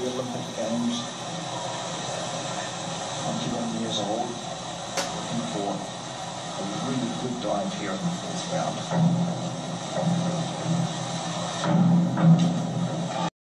the Olympic Games, 21 years old, looking for a really good dive here in the fourth round.